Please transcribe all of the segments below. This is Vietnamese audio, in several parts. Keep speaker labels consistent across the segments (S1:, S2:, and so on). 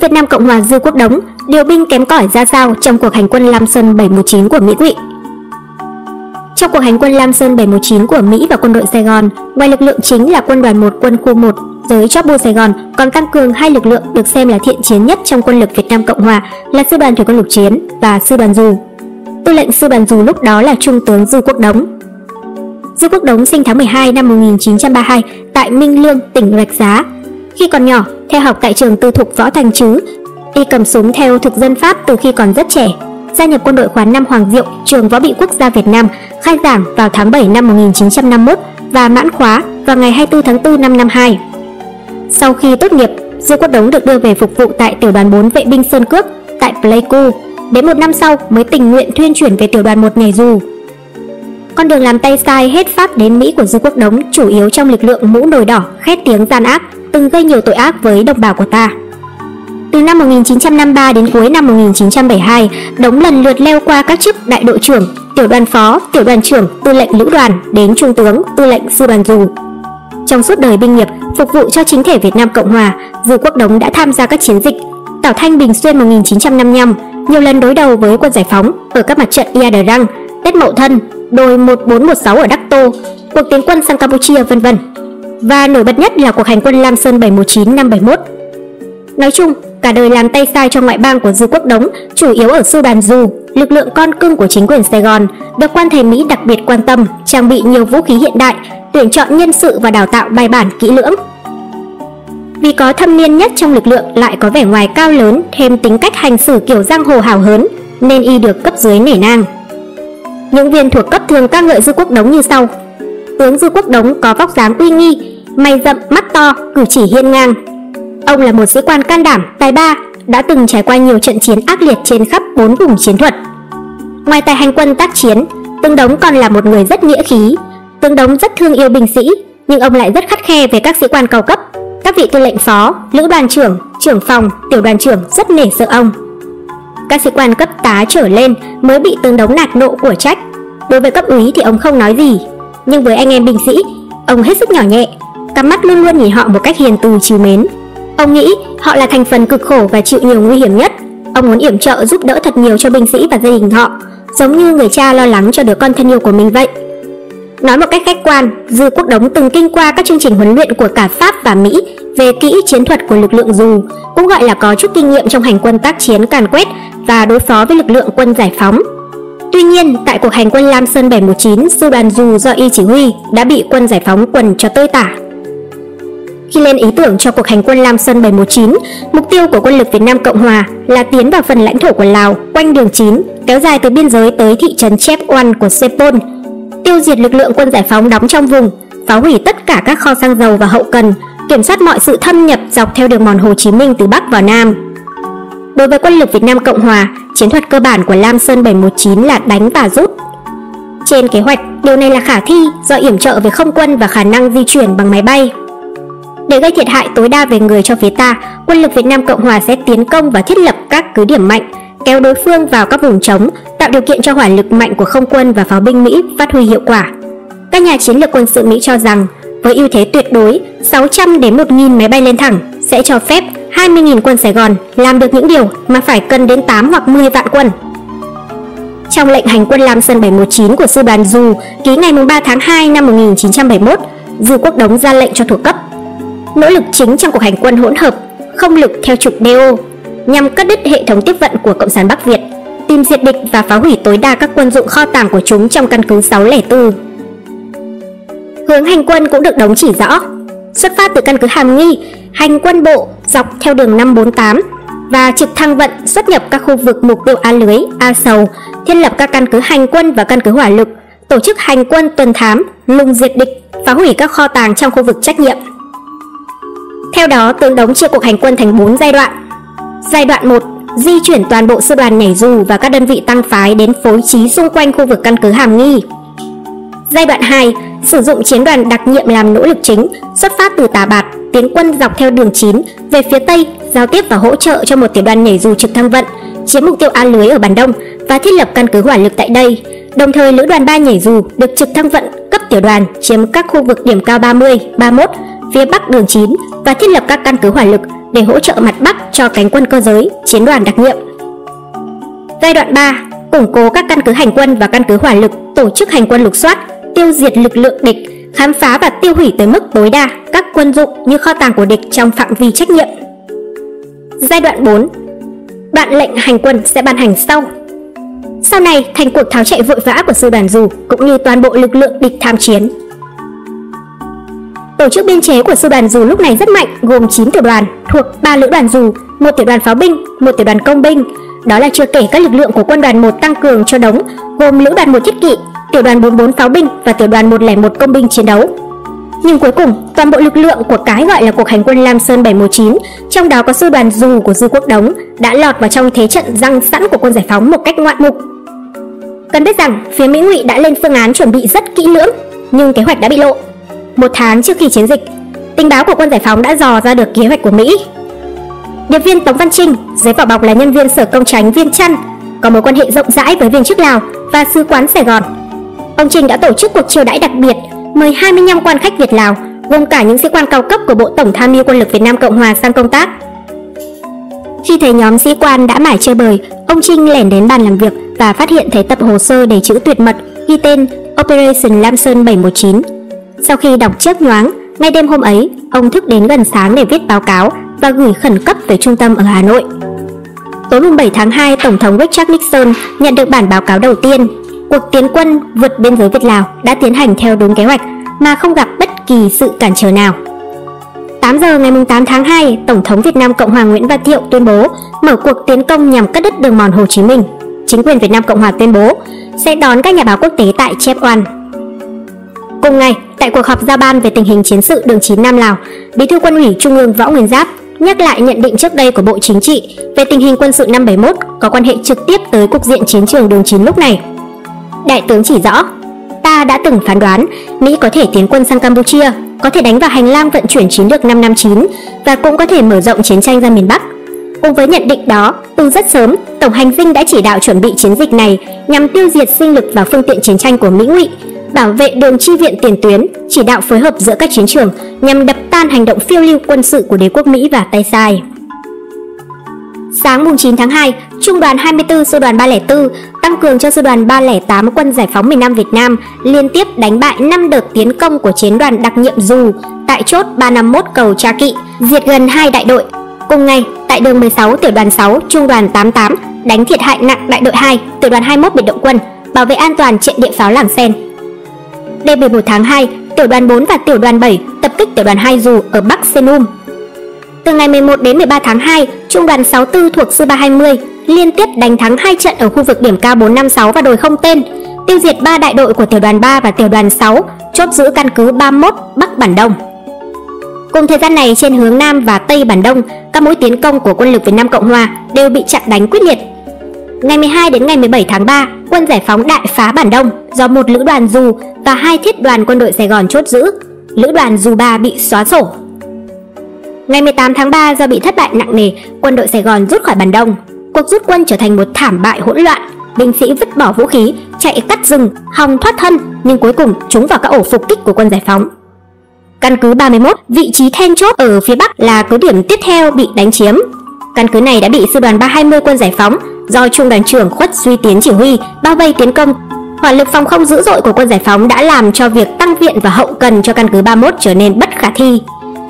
S1: Việt Nam Cộng hòa Dư Quốc Đống điều binh kém cỏi ra sao trong cuộc hành quân Lam Sơn 719 của Mỹ Ngụy. Trong cuộc hành quân Lam Sơn 719 của Mỹ và quân đội Sài Gòn, ngoài lực lượng chính là quân đoàn 1 quân khu 1 giới chóp bu Sài Gòn còn tăng cường hai lực lượng được xem là thiện chiến nhất trong quân lực Việt Nam Cộng Hòa là sư đoàn thủy quân lục chiến và sư đoàn dù. Tư lệnh sư đoàn dù lúc đó là Trung tướng Dư Quốc Đống. Dư Quốc Đống sinh tháng 12 năm 1932 tại Minh Lương, tỉnh Rạch Giá. Khi còn nhỏ, theo học tại trường tư thục Võ Thành chứ, y cầm súng theo thực dân Pháp từ khi còn rất trẻ. Gia nhập quân đội khoán năm Hoàng Diệu, trường Võ bị Quốc gia Việt Nam, khai giảng vào tháng 7 năm 1951 và mãn khóa vào ngày 24 tháng 4 năm 52. Sau khi tốt nghiệp, Dư Quốc Đống được đưa về phục vụ tại tiểu đoàn 4 vệ binh Sơn Cước tại Pleiku. Đến một năm sau mới tình nguyện thuyên chuyển về tiểu đoàn 1 nhảy dù. Con đường làm tay sai hết Pháp đến Mỹ của Dư Quốc Đống chủ yếu trong lực lượng mũ nồi đỏ khét tiếng gian ác, từng gây nhiều tội ác với đồng bào của ta. Từ năm 1953 đến cuối năm 1972, Đống lần lượt leo qua các chức đại đội trưởng, tiểu đoàn phó, tiểu đoàn trưởng, tư lệnh lữ đoàn đến trung tướng, tư lệnh sư đoàn dù. Trong suốt đời binh nghiệp, phục vụ cho chính thể Việt Nam Cộng Hòa, Dư Quốc Đống đã tham gia các chiến dịch Tảo Thanh Bình Xuyên 1955, nhiều lần đối đầu với quân giải phóng ở các mặt trận Ia đờ Răng, Tết Mậu Thân, đồi 1416 ở Đắc Tô, cuộc tiến quân sang Campuchia vân vân. Và nổi bật nhất là cuộc hành quân Lam Sơn 719 năm 71. Nói chung, cả đời làm tay sai cho ngoại bang của Dư Quốc Đống, chủ yếu ở sư đoàn dù, lực lượng con cưng của chính quyền Sài Gòn, được quan thầy Mỹ đặc biệt quan tâm, trang bị nhiều vũ khí hiện đại, tuyển chọn nhân sự và đào tạo bài bản kỹ lưỡng. Vì có thâm niên nhất trong lực lượng lại có vẻ ngoài cao lớn, thêm tính cách hành xử kiểu giang hồ hào hớn, nên y được cấp dưới nể nang. Những viên thuộc cấp thường ca ngợi Dư Quốc Đống như sau. Tướng Dư Quốc Đống có vóc dáng uy nghi, mày rậm, mắt to, cử chỉ hiên ngang. Ông là một sĩ quan can đảm, tài ba, đã từng trải qua nhiều trận chiến ác liệt trên khắp bốn vùng chiến thuật. Ngoài tài hành quân tác chiến, Tướng Đống còn là một người rất nghĩa khí. Tướng Đống rất thương yêu binh sĩ, nhưng ông lại rất khắt khe về các sĩ quan cao cấp. Các vị tư lệnh phó, lữ đoàn trưởng, trưởng phòng, tiểu đoàn trưởng rất nể sợ ông. Các sĩ quan cấp tá trở lên mới bị tướng Đống nạt nộ của trách. Đối với cấp úy thì ông không nói gì, nhưng với anh em binh sĩ, ông hết sức nhỏ nhẹ, cắm mắt luôn luôn nhìn họ một cách hiền từ trìu mến. Ông nghĩ họ là thành phần cực khổ và chịu nhiều nguy hiểm nhất. Ông muốn yểm trợ giúp đỡ thật nhiều cho binh sĩ và gia đình họ, giống như người cha lo lắng cho đứa con thân yêu của mình vậy. Nói một cách khách quan, Dư Quốc Đống từng kinh qua các chương trình huấn luyện của cả Pháp và Mỹ về kỹ chiến thuật của lực lượng dù, cũng gọi là có chút kinh nghiệm trong hành quân tác chiến càn quét và đối phó với lực lượng quân giải phóng. Tuy nhiên, tại cuộc hành quân Lam Sơn 719, sư đoàn dù do y chỉ huy đã bị quân giải phóng quần cho tơi tả. Khi lên ý tưởng cho cuộc hành quân Lam Sơn 719, mục tiêu của quân lực Việt Nam Cộng Hòa là tiến vào phần lãnh thổ của Lào quanh đường 9, kéo dài từ biên giới tới thị trấn Chep Oan của Sepol, tiêu diệt lực lượng quân giải phóng đóng trong vùng, phá hủy tất cả các kho xăng dầu và hậu cần, kiểm soát mọi sự thâm nhập dọc theo đường mòn Hồ Chí Minh từ Bắc vào Nam. Đối với quân lực Việt Nam Cộng Hòa, chiến thuật cơ bản của Lam Sơn 719 là đánh và rút. Trên kế hoạch, điều này là khả thi do yểm trợ về không quân và khả năng di chuyển bằng máy bay. Để gây thiệt hại tối đa về người cho phía ta, quân lực Việt Nam Cộng Hòa sẽ tiến công và thiết lập các cứ điểm mạnh, kéo đối phương vào các vùng trống, tạo điều kiện cho hỏa lực mạnh của không quân và pháo binh Mỹ phát huy hiệu quả. Các nhà chiến lược quân sự Mỹ cho rằng, với ưu thế tuyệt đối, 600 đến 1.000 máy bay lên thẳng sẽ cho phép 20.000 quân Sài Gòn làm được những điều mà phải cần đến 8 hoặc 10 vạn quân. Trong lệnh hành quân Lam Sơn 719 của sư đoàn Dù ký ngày 3 tháng 2 năm 1971, Dư Quốc Đống ra lệnh cho thuộc cấp. Nỗ lực chính trong cuộc hành quân hỗn hợp, không lực theo trục DO, nhằm cắt đứt hệ thống tiếp vận của Cộng sản Bắc Việt, tìm diệt địch và phá hủy tối đa các quân dụng kho tàng của chúng trong căn cứ 604. Hướng hành quân cũng được đóng chỉ rõ, xuất phát từ căn cứ Hàm Nghi, hành quân bộ dọc theo đường 548 và trực thăng vận xuất nhập các khu vực mục tiêu A lưới, A sầu, thiết lập các căn cứ hành quân và căn cứ hỏa lực, tổ chức hành quân tuần thám, lùng diệt địch, phá hủy các kho tàng trong khu vực trách nhiệm. Theo đó, tướng đóng chia cuộc hành quân thành 4 giai đoạn. Giai đoạn 1 di chuyển toàn bộ sư đoàn nhảy dù và các đơn vị tăng phái đến phối trí xung quanh khu vực căn cứ Hàm Nghi. Giai đoạn 2 sử dụng chiến đoàn đặc nhiệm làm nỗ lực chính, xuất phát từ Tà Bạt, tiến quân dọc theo đường 9 về phía Tây, giao tiếp và hỗ trợ cho một tiểu đoàn nhảy dù trực thăng vận, chiếm mục tiêu A lưới ở Bản Đông và thiết lập căn cứ hỏa lực tại đây. Đồng thời lữ đoàn 3 nhảy dù được trực thăng vận cấp tiểu đoàn chiếm các khu vực điểm cao 30, 31 phía bắc đường 9 và thiết lập các căn cứ hỏa lực để hỗ trợ mặt Bắc cho cánh quân cơ giới, chiến đoàn đặc nhiệm. Giai đoạn 3, củng cố các căn cứ hành quân và căn cứ hỏa lực, tổ chức hành quân lục soát, tiêu diệt lực lượng địch, khám phá và tiêu hủy tới mức tối đa các quân dụng như kho tàng của địch trong phạm vi trách nhiệm. Giai đoạn 4, đoạn lệnh hành quân sẽ ban hành sau. Sau này, thành cuộc tháo chạy vội vã của sư đoàn dù cũng như toàn bộ lực lượng địch tham chiến. Tổ chức biên chế của sư đoàn dù lúc này rất mạnh, gồm 9 tiểu đoàn thuộc 3 lữ đoàn dù, một tiểu đoàn pháo binh, một tiểu đoàn công binh. Đó là chưa kể các lực lượng của quân đoàn 1 tăng cường cho đống, gồm lữ đoàn 1 thiết kỵ, tiểu đoàn 44 pháo binh và tiểu đoàn 101 công binh chiến đấu. Nhưng cuối cùng, toàn bộ lực lượng của cái gọi là cuộc hành quân Lam Sơn 719, trong đó có sư đoàn dù của Dư Quốc Đống, đã lọt vào trong thế trận răng sẵn của quân giải phóng một cách ngoạn mục. Cần biết rằng, phía Mỹ Ngụy đã lên phương án chuẩn bị rất kỹ lưỡng, nhưng kế hoạch đã bị lộ. Một tháng trước khi chiến dịch, tình báo của quân giải phóng đã dò ra được kế hoạch của Mỹ. Điệp viên Tống Văn Trinh, dưới vỏ bọc là nhân viên sở công tránh Viên Chăn, có mối quan hệ rộng rãi với viên chức Lào và sứ quán Sài Gòn. Ông Trinh đã tổ chức cuộc chiêu đãi đặc biệt mời 25 quan khách Việt Lào, gồm cả những sĩ quan cao cấp của Bộ Tổng tham mưu quân lực Việt Nam Cộng hòa sang công tác. Khi thấy nhóm sĩ quan đã mải chơi bời, ông Trinh lẻn đến bàn làm việc và phát hiện thấy tập hồ sơ để chữ tuyệt mật ghi tên Operation Lam Sơn 719. Sau khi đọc chớp nhoáng, ngay đêm hôm ấy, ông thức đến gần sáng để viết báo cáo và gửi khẩn cấp về trung tâm ở Hà Nội. Tối 7 tháng 2, Tổng thống Richard Nixon nhận được bản báo cáo đầu tiên cuộc tiến quân vượt biên giới Việt Lào đã tiến hành theo đúng kế hoạch mà không gặp bất kỳ sự cản trở nào. 8 giờ ngày 8 tháng 2, Tổng thống Việt Nam Cộng hòa Nguyễn Văn Thiệu tuyên bố mở cuộc tiến công nhằm cắt đứt đường mòn Hồ Chí Minh. Chính quyền Việt Nam Cộng hòa tuyên bố sẽ đón các nhà báo quốc tế tại Chép Oan. Cùng ngày, tại cuộc họp giao ban về tình hình chiến sự đường 9 Nam Lào, Bí thư Quân ủy Trung ương Võ Nguyên Giáp nhắc lại nhận định trước đây của Bộ Chính trị về tình hình quân sự năm 71 có quan hệ trực tiếp tới cục diện chiến trường đường 9 lúc này. Đại tướng chỉ rõ, ta đã từng phán đoán Mỹ có thể tiến quân sang Campuchia, có thể đánh vào hành lang vận chuyển chiến lược 559 và cũng có thể mở rộng chiến tranh ra miền Bắc. Cùng với nhận định đó, từ rất sớm, Tổng hành dinh đã chỉ đạo chuẩn bị chiến dịch này nhằm tiêu diệt sinh lực và phương tiện chiến tranh của Mỹ ngụy, bảo vệ đường chi viện tiền tuyến, chỉ đạo phối hợp giữa các chiến trường nhằm đập tan hành động phiêu lưu quân sự của đế quốc Mỹ và tay sai. Sáng 9 tháng 2, Trung đoàn 24 Sư đoàn 304 tăng cường cho Sư đoàn 308 Quân Giải phóng miền Nam Việt Nam liên tiếp đánh bại 5 đợt tiến công của chiến đoàn đặc nhiệm dù tại chốt 351 cầu Tra Kỵ, diệt gần 2 đại đội. Cùng ngày, tại đường 16 tiểu đoàn 6 Trung đoàn 88 đánh thiệt hại nặng đại đội 2 tiểu đoàn 21 biệt động quân, bảo vệ an toàn trận địa pháo Làng Sen. Đêm 11 tháng 2, tiểu đoàn 4 và tiểu đoàn 7 tập kích tiểu đoàn 2 dù ở Bắc Senum, từ ngày 11 đến 13 tháng 2, Trung đoàn 64 thuộc Sư 320 liên tiếp đánh thắng hai trận ở khu vực điểm cao 456 và đồi không tên, tiêu diệt ba đại đội của tiểu đoàn 3 và tiểu đoàn 6, chốt giữ căn cứ 31 Bắc Bản Đông. Cùng thời gian này trên hướng Nam và Tây Bản Đông, các mũi tiến công của quân lực Việt Nam Cộng Hòa đều bị chặn đánh quyết liệt. Ngày 12 đến ngày 17 tháng 3, quân giải phóng đại phá Bản Đông do một lữ đoàn dù và hai thiết đoàn quân đội Sài Gòn chốt giữ. Lữ đoàn dù 3 bị xóa sổ Ngày 18 tháng 3 do bị thất bại nặng nề, quân đội Sài Gòn rút khỏi Bản Đông. Cuộc rút quân trở thành một thảm bại hỗn loạn. Binh sĩ vứt bỏ vũ khí, chạy cắt rừng, hòng thoát thân, nhưng cuối cùng chúng vào các ổ phục kích của quân giải phóng. Căn cứ 31, vị trí then chốt ở phía bắc là cứ điểm tiếp theo bị đánh chiếm. Căn cứ này đã bị sư đoàn 320 quân giải phóng do trung đoàn trưởng Khuất Duy Tiến chỉ huy bao vây tiến công. Hỏa lực phòng không dữ dội của quân giải phóng đã làm cho việc tăng viện và hậu cần cho căn cứ 31 trở nên bất khả thi.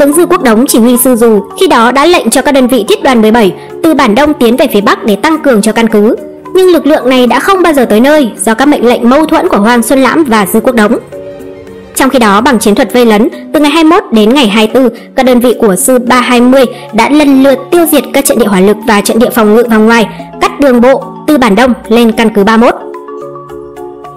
S1: Tướng Dư Quốc Đống chỉ huy sư dù khi đó đã lệnh cho các đơn vị thiết đoàn 17 từ bản đông tiến về phía bắc để tăng cường cho căn cứ. Nhưng lực lượng này đã không bao giờ tới nơi do các mệnh lệnh mâu thuẫn của Hoàng Xuân Lãm và Dư Quốc Đống. Trong khi đó, bằng chiến thuật vây lấn, từ ngày 21 đến ngày 24, các đơn vị của sư 320 đã lần lượt tiêu diệt các trận địa hỏa lực và trận địa phòng ngự vòng ngoài, cắt đường bộ từ bản đông lên căn cứ 31.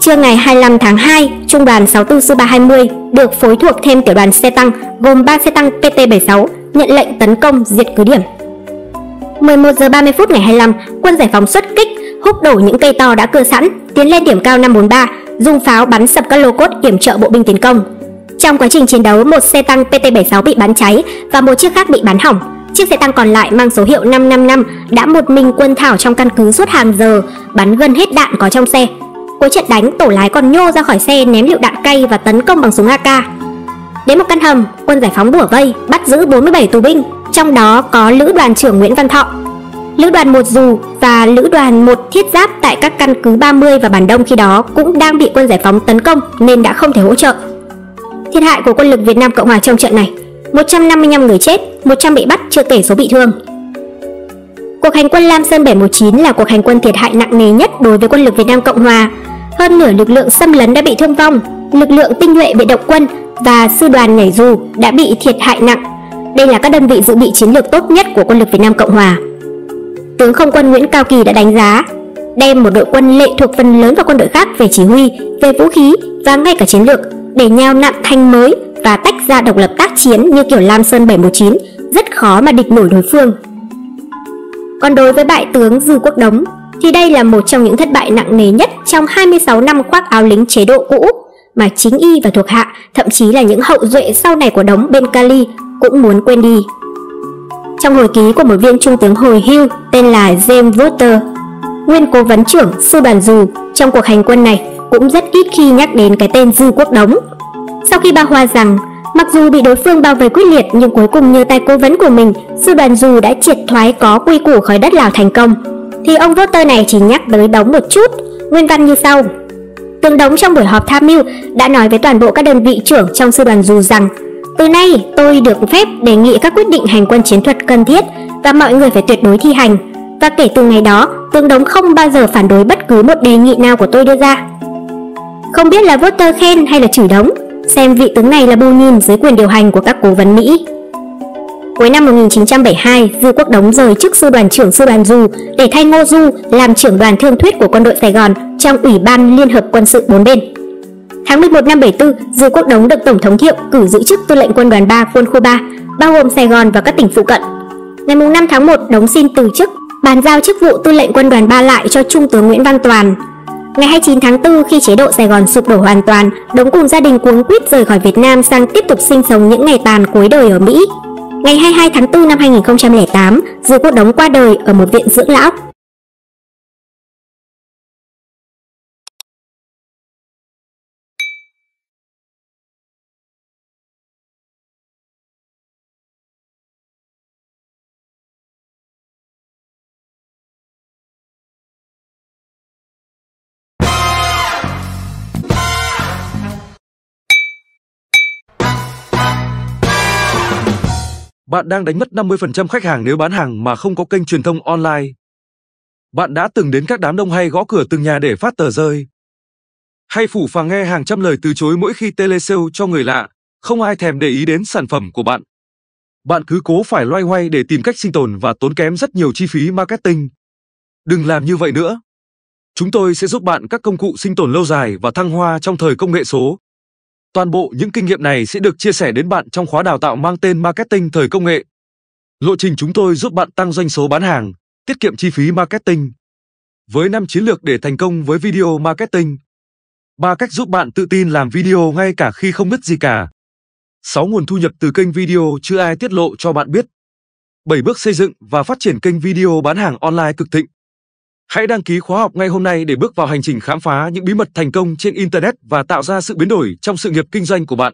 S1: Trưa ngày 25 tháng 2, Trung đoàn 64 sư 320 được phối thuộc thêm tiểu đoàn xe tăng gồm 3 xe tăng PT-76 nhận lệnh tấn công diệt cứ điểm. 11 giờ 30 phút ngày 25, quân giải phóng xuất kích, húc đổ những cây to đã cưa sẵn, tiến lên điểm cao 543, dùng pháo bắn sập các lô cốt yểm trợ bộ binh tiến công. Trong quá trình chiến đấu, một xe tăng PT-76 bị bắn cháy và một chiếc khác bị bắn hỏng. Chiếc xe tăng còn lại mang số hiệu 555 đã một mình quân thảo trong căn cứ suốt hàng giờ, bắn gần hết đạn có trong xe, Cuối trận đánh, tổ lái còn nhô ra khỏi xe ném lựu đạn cay và tấn công bằng súng AK. Đến một căn hầm, quân giải phóng bủa vây, bắt giữ 47 tù binh, trong đó có Lữ đoàn trưởng Nguyễn Văn Thọ, Lữ đoàn 1 Dù và Lữ đoàn 1 Thiết Giáp tại các căn cứ 30 và Bản Đông khi đó cũng đang bị quân giải phóng tấn công nên đã không thể hỗ trợ. Thiệt hại của quân lực Việt Nam Cộng Hòa trong trận này 155 người chết, 100 bị bắt chưa kể số bị thương. Cuộc hành quân Lam Sơn 719 là cuộc hành quân thiệt hại nặng nề nhất đối với quân lực Việt Nam Cộng Hòa. Hơn nửa lực lượng xâm lấn đã bị thương vong, lực lượng tinh nhuệ bị động quân và sư đoàn nhảy dù đã bị thiệt hại nặng. Đây là các đơn vị dự bị chiến lược tốt nhất của quân lực Việt Nam Cộng Hòa. Tướng không quân Nguyễn Cao Kỳ đã đánh giá đem một đội quân lệ thuộc phần lớn vào quân đội khác về chỉ huy, về vũ khí và ngay cả chiến lược để nhào nặn thanh mới và tách ra độc lập tác chiến như kiểu Lam Sơn 719 rất khó mà địch nổi đối phương. Còn đối với bại tướng Dư Quốc Đống thì đây là một trong những thất bại nặng nề nhất trong 26 năm khoác áo lính chế độ cũ mà chính y và thuộc hạ, thậm chí là những hậu duệ sau này của Đống bên Cali cũng muốn quên đi. Trong hồi ký của một viên trung tướng hồi hưu tên là James Voter, nguyên cố vấn trưởng sư đoàn dù trong cuộc hành quân này cũng rất ít khi nhắc đến cái tên Dư Quốc Đống. Sau khi ba Hoa rằng Mặc dù bị đối phương bao vây quyết liệt nhưng cuối cùng nhờ tay cố vấn của mình, sư đoàn dù đã triệt thoái có quy củ khỏi đất Lào thành công. Thì ông Voter này chỉ nhắc tới đóng một chút, nguyên văn như sau. Tướng đóng trong buổi họp tham mưu đã nói với toàn bộ các đơn vị trưởng trong sư đoàn dù rằng từ nay tôi được phép đề nghị các quyết định hành quân chiến thuật cần thiết và mọi người phải tuyệt đối thi hành. Và kể từ ngày đó, tướng đóng không bao giờ phản đối bất cứ một đề nghị nào của tôi đưa ra. Không biết là Voter khen hay là chửi đóng, xem vị tướng này là bù nhìn dưới quyền điều hành của các cố vấn Mỹ. Cuối năm 1972, Dư Quốc Đống rời chức sư đoàn trưởng sư đoàn Du để thay Ngô Du làm trưởng đoàn thương thuyết của quân đội Sài Gòn trong Ủy ban Liên hợp quân sự bốn bên. Tháng 11 năm 74, Dư Quốc Đống được Tổng thống Thiệu cử giữ chức tư lệnh quân đoàn 3 quân khu 3, bao gồm Sài Gòn và các tỉnh phụ cận. Ngày 5 tháng 1, Đống xin từ chức, bàn giao chức vụ tư lệnh quân đoàn 3 lại cho Trung tướng Nguyễn Văn Toàn, Ngày 29 tháng 4 khi chế độ Sài Gòn sụp đổ hoàn toàn, Đống cùng gia đình cuống quýt rời khỏi Việt Nam sang tiếp tục sinh sống những ngày tàn cuối đời ở Mỹ. Ngày 22 tháng 4 năm 2008, Dư Quốc Đống qua đời ở một viện dưỡng lão.
S2: Bạn đang đánh mất 50% khách hàng nếu bán hàng mà không có kênh truyền thông online. Bạn đã từng đến các đám đông hay gõ cửa từng nhà để phát tờ rơi. Hay phủ phàng nghe hàng trăm lời từ chối mỗi khi telesale cho người lạ, không ai thèm để ý đến sản phẩm của bạn. Bạn cứ cố phải loay hoay để tìm cách sinh tồn và tốn kém rất nhiều chi phí marketing. Đừng làm như vậy nữa. Chúng tôi sẽ giúp bạn các công cụ sinh tồn lâu dài và thăng hoa trong thời công nghệ số. Toàn bộ những kinh nghiệm này sẽ được chia sẻ đến bạn trong khóa đào tạo mang tên Marketing thời công nghệ. Lộ trình chúng tôi giúp bạn tăng doanh số bán hàng, tiết kiệm chi phí marketing. Với 5 chiến lược để thành công với video marketing. 3 cách giúp bạn tự tin làm video ngay cả khi không biết gì cả. 6 nguồn thu nhập từ kênh video chưa ai tiết lộ cho bạn biết. 7 bước xây dựng và phát triển kênh video bán hàng online cực thịnh. Hãy đăng ký khóa học ngay hôm nay để bước vào hành trình khám phá những bí mật thành công trên Internet và tạo ra sự biến đổi trong sự nghiệp kinh doanh của bạn.